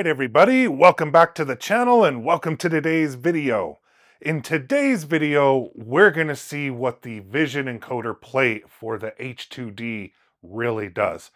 right, everybody, welcome back to the channel and welcome to today's video. In today's video, we're gonna see what the Vision Encoder plate for the H2D really does.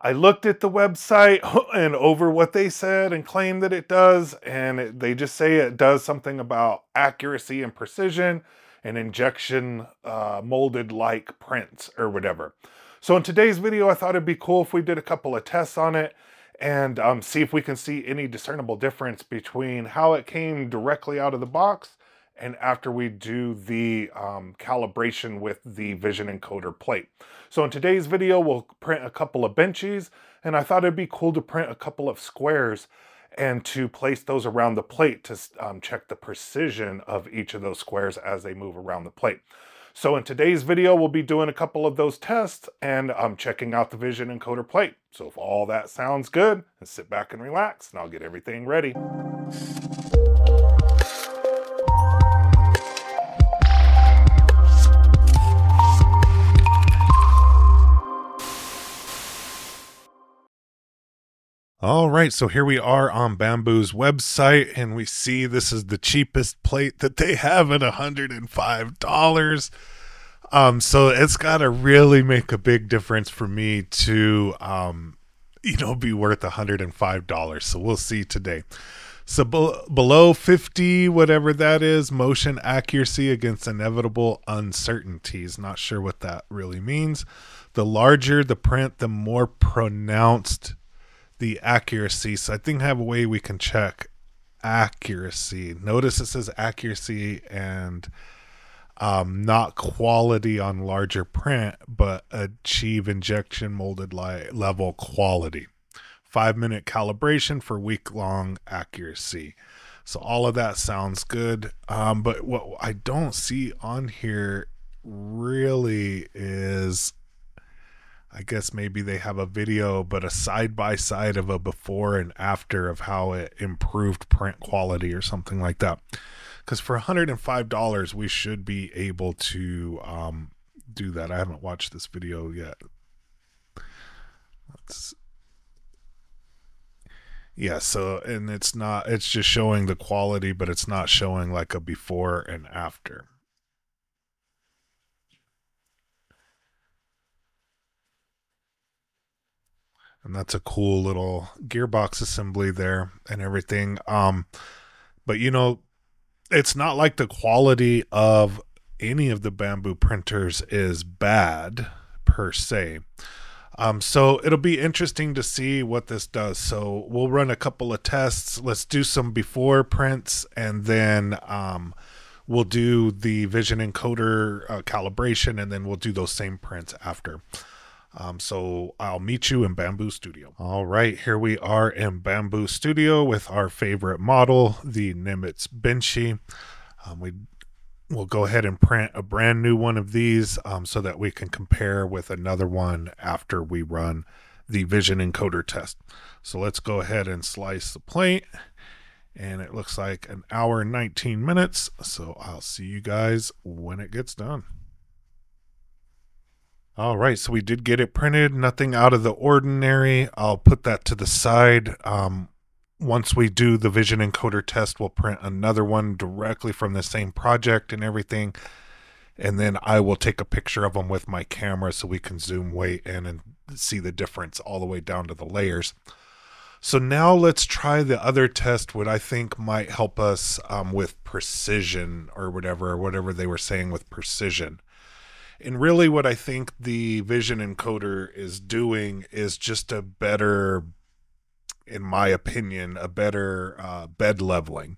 I looked at the website and over what they said and claimed that it does, and they just say it does something about accuracy and precision and injection uh, molded like prints or whatever. So in today's video, I thought it'd be cool if we did a couple of tests on it and um, see if we can see any discernible difference between how it came directly out of the box and after we do the um, calibration with the Vision Encoder plate. So in today's video, we'll print a couple of benchies, and I thought it'd be cool to print a couple of squares and to place those around the plate to um, check the precision of each of those squares as they move around the plate. So in today's video, we'll be doing a couple of those tests and I'm checking out the Vision Encoder plate. So if all that sounds good, sit back and relax and I'll get everything ready. All right, so here we are on Bambu's website, and we see this is the cheapest plate that they have at $105. Um, so it's got to really make a big difference for me to, um, you know, be worth $105. So we'll see today. So be- below 50, whatever that is, motion accuracy against inevitable uncertainties. Not sure what that really means. The larger the print, the more pronounced the accuracy. So I think I have a way we can check accuracy. Notice it says accuracy and um, not quality on larger print, but achieve injection molded li- level quality. Five minute calibration for week long accuracy. So all of that sounds good. Um, but what I don't see on here really is I guess maybe they have a video, but a side by side of a before and after of how it improved print quality or something like that. Because for $105, we should be able to um, do that. I haven't watched this video yet. Let's yeah so and it's not it's just showing the quality but it's not showing like a before and after and that's a cool little gearbox assembly there and everything um but you know it's not like the quality of any of the Bambu printers is bad per se um, so it'll be interesting to see what this does. So we'll run a couple of tests. Let's do some before prints and then um, we'll do the vision encoder uh, calibration and then we'll do those same prints after. Um, so I'll meet you in Bambu Studio. All right, here we are in Bambu Studio with our favorite model, the Nimitz Benchy. Um, we will go ahead and print a brand new one of these um, so that we can compare with another one after we run the vision encoder test. So let's go ahead and slice the plate. And it looks like an hour and 19 minutes. So I'll see you guys when it gets done. All right, so we did get it printed, nothing out of the ordinary. I'll put that to the side. Um, once we do the vision encoder test, we'll print another one directly from the same project and everything. And then I will take a picture of them with my camera so we can zoom way in and see the difference all the way down to the layers. So now let's try the other test, what I think might help us um, with precision or whatever, whatever they were saying with precision. And really, what I think the vision encoder is doing is just a better, in my opinion, a better uh, bed leveling.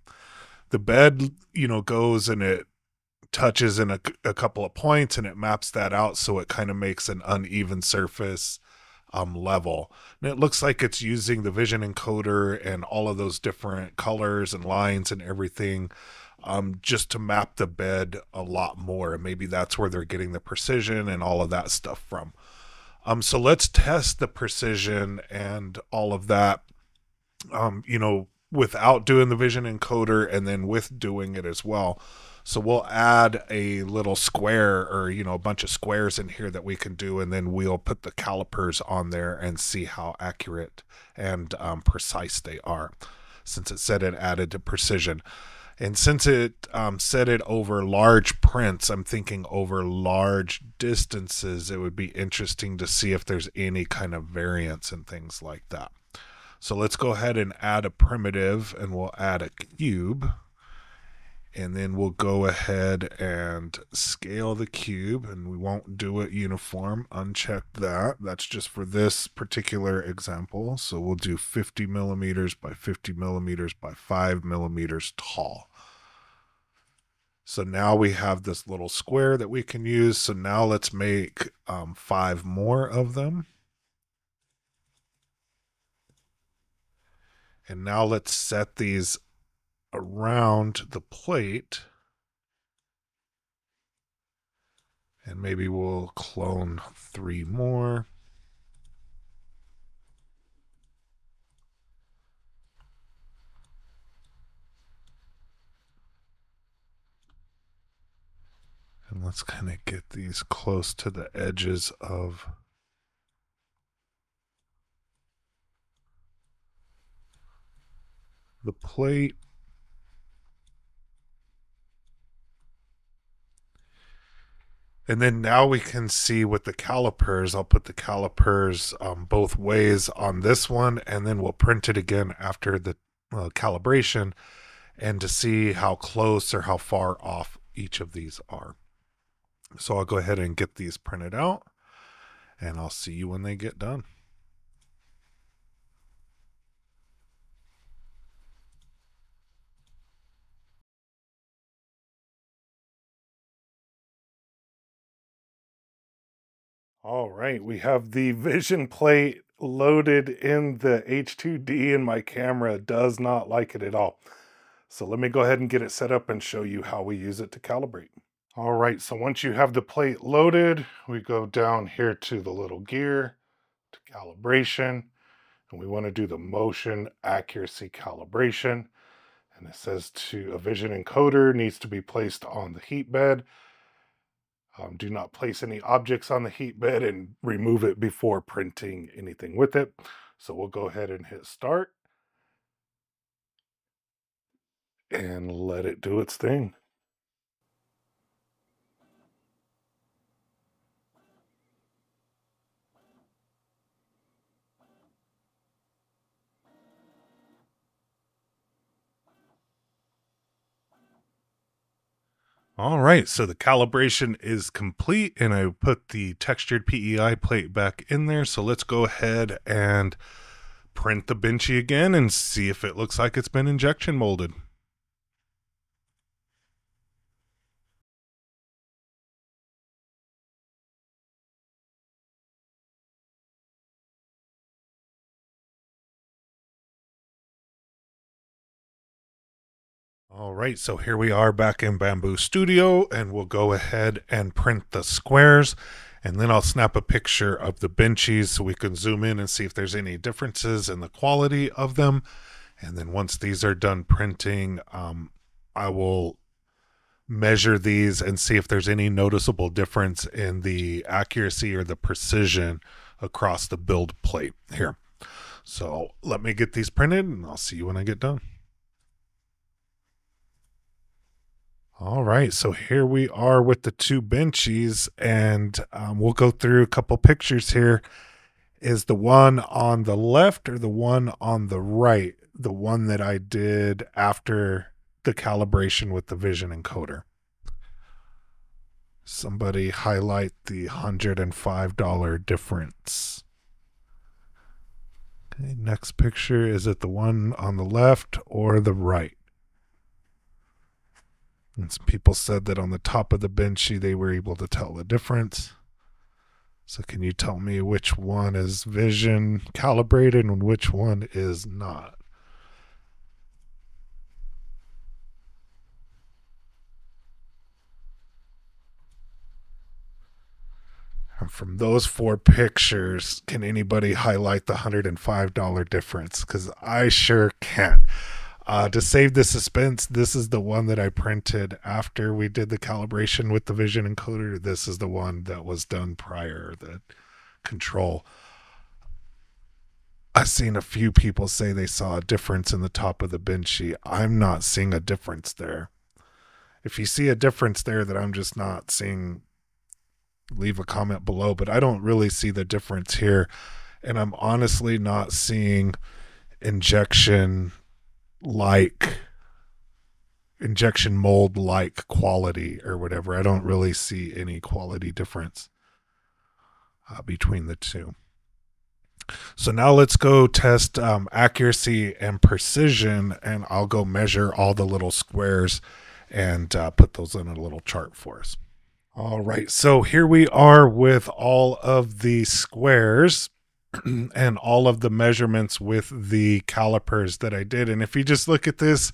The bed, you know, goes and it touches in a, a couple of points and it maps that out so it kind of makes an uneven surface um, level. And it looks like it's using the vision encoder and all of those different colors and lines and everything um, just to map the bed a lot more. And maybe that's where they're getting the precision and all of that stuff from. Um, so let's test the precision and all of that. Um, you know, without doing the vision encoder and then with doing it as well. So we'll add a little square or, you know, a bunch of squares in here that we can do. And then we'll put the calipers on there and see how accurate and um, precise they are since it said it added to precision. And since it um, said it over large prints, I'm thinking over large distances, it would be interesting to see if there's any kind of variance and things like that. So let's go ahead and add a primitive and we'll add a cube. And then we'll go ahead and scale the cube and we won't do it uniform. Uncheck that. That's just for this particular example. So we'll do 50 millimeters by 50 millimeters by 5 millimeters tall so now we have this little square that we can use so now let's make um, five more of them and now let's set these around the plate. And maybe we'll clone three more. And let's kind of get these close to the edges of the plate. And then now we can see with the calipers, I'll put the calipers um, both ways on this one, and then we'll print it again after the uh, calibration and to see how close or how far off each of these are. So I'll go ahead and get these printed out and I'll see you when they get done. All right, we have the vision plate loaded in the H2D and my camera does not like it at all. So let me go ahead and get it set up and show you how we use it to calibrate. All right, so once you have the plate loaded, we go down here to the little gear to calibration, and we want to do the motion accuracy calibration. And it says to a vision encoder needs to be placed on the heat bed um, do not place any objects on the heat bed and remove it before printing anything with it. So we'll go ahead and hit start and let it do its thing. All right, so the calibration is complete and I put the textured PEI plate back in there. So let's go ahead and print the Benchy again and see if it looks like it's been injection molded. Right, so here we are back in Bambu Studio, and we'll go ahead and print the squares, and then I'll snap a picture of the benchies so we can zoom in and see if there's any differences in the quality of them. And then once these are done printing, um, I will measure these and see if there's any noticeable difference in the accuracy or the precision across the build plate here. So let me get these printed, and I'll see you when I get done. All right, so here we are with the two benchies, and um, we'll go through a couple pictures here. Is the one on the left or the one on the right? The one that I did after the calibration with the vision encoder. Somebody highlight the $105 difference. Okay, next picture. Is it the one on the left or the right? And some people said that on the top of the benchy they were able to tell the difference. So can you tell me which one is vision calibrated and which one is not? And from those four pictures, can anybody highlight the $105 difference? Because I sure can't. Uh, to save the suspense, this is the one that I printed after we did the calibration with the vision encoder. This is the one that was done prior, the control. I've seen a few people say they saw a difference in the top of the Benchy. I'm not seeing a difference there. If you see a difference there that I'm just not seeing, leave a comment below. But I don't really see the difference here. And I'm honestly not seeing injection like injection mold like quality or whatever. I don't really see any quality difference uh, between the two. So now let's go test um, accuracy and precision, and I'll go measure all the little squares and uh, put those in a little chart for us. All right, so here we are with all of the squares. and all of the measurements with the calipers that I did. And if you just look at this,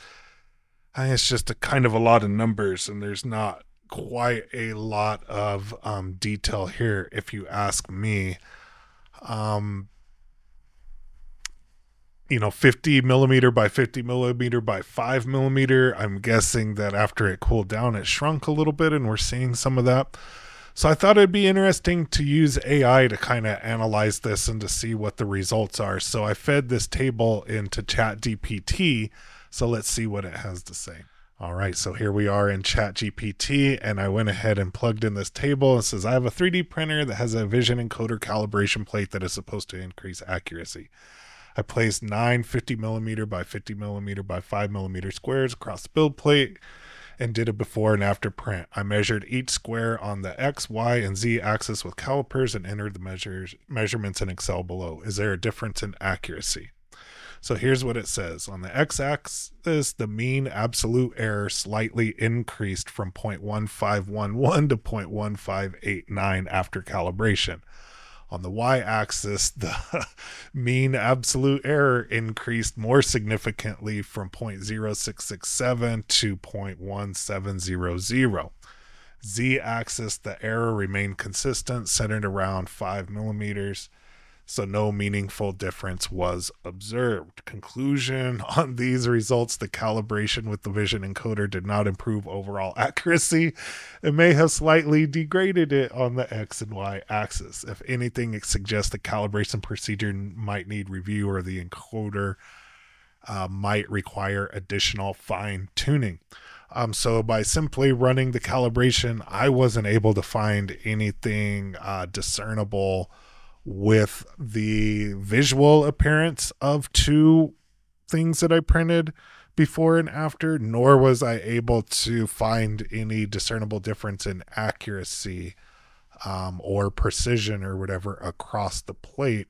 it's just a kind of a lot of numbers, and there's not quite a lot of um, detail here, if you ask me. Um, you know, 50 millimeter by 50 millimeter by 5 millimeter. I'm guessing that after it cooled down, it shrunk a little bit, and we're seeing some of that. So I thought it'd be interesting to use AI to kind of analyze this and to see what the results are. So I fed this table into ChatGPT. So let's see what it has to say. All right, so here we are in ChatGPT, and I went ahead and plugged in this table. It says I have a 3D printer that has a vision encoder calibration plate that is supposed to increase accuracy. I placed nine 50 millimeter by 50 millimeter by 5 millimeter squares across the build plate and did a before and after print. I measured each square on the X, Y, and Z axis with calipers and entered the measures measurements in Excel below. Is there a difference in accuracy? So here's what it says. On the x-axis, the mean absolute error slightly increased from 0.1511 to 0.1589 after calibration. On the y axis, the mean absolute error increased more significantly from 0.0667 to 0.1700. Z axis, the error remained consistent, centered around 5 millimeters so no meaningful difference was observed. Conclusion on these results the calibration with the vision encoder did not improve overall accuracy. It may have slightly degraded it on the X and Y axis. If anything, it suggests the calibration procedure might need review or the encoder uh, might require additional fine tuning. Um, so by simply running the calibration, I wasn't able to find anything uh, discernible with the visual appearance of two things that I printed before and after, nor was I able to find any discernible difference in accuracy um, or precision or whatever across the plate.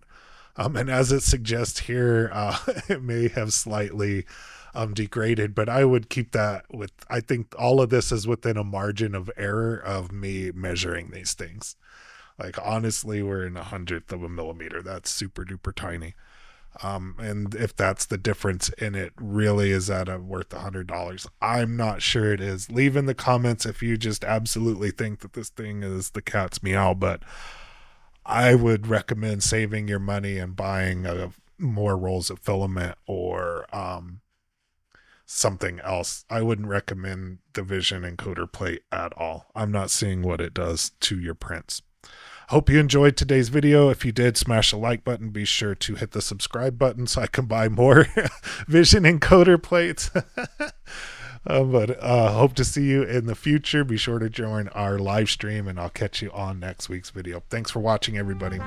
Um, and as it suggests here, uh, it may have slightly um, degraded, but I would keep that with, I think all of this is within a margin of error of me measuring these things. Like honestly, we're in a hundredth of a millimeter. That's super duper tiny. Um, and if that's the difference in it, really is that a worth a hundred dollars? I'm not sure it is. Leave in the comments if you just absolutely think that this thing is the cat's meow, but I would recommend saving your money and buying a, more rolls of filament or um, something else. I wouldn't recommend the Vision encoder plate at all. I'm not seeing what it does to your prints. Hope you enjoyed today's video. If you did, smash the like button. Be sure to hit the subscribe button so I can buy more Vision encoder plates. uh, but uh, hope to see you in the future. Be sure to join our live stream, and I'll catch you on next week's video. Thanks for watching, everybody.